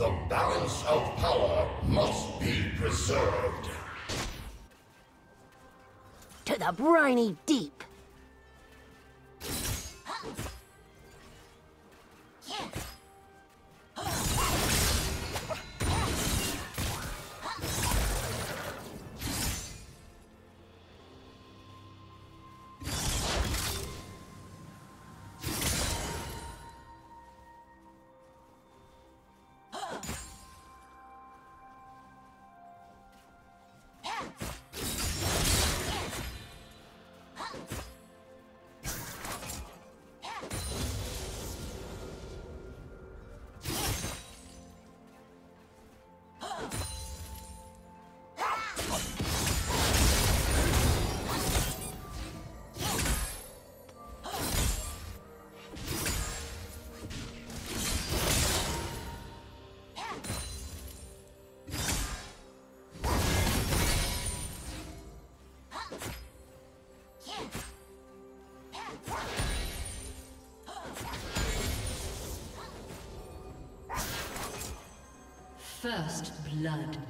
The balance of power must be preserved. To the briny deep. First blood.